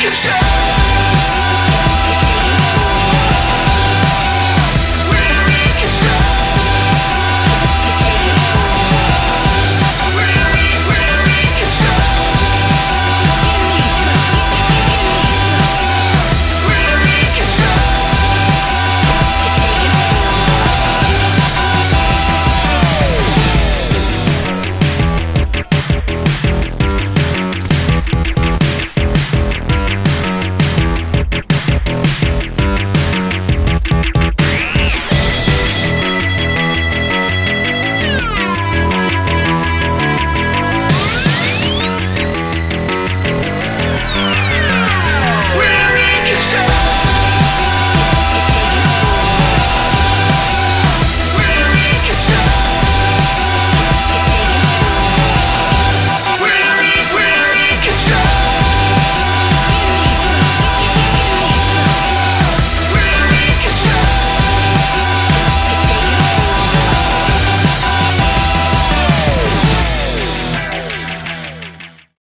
Control.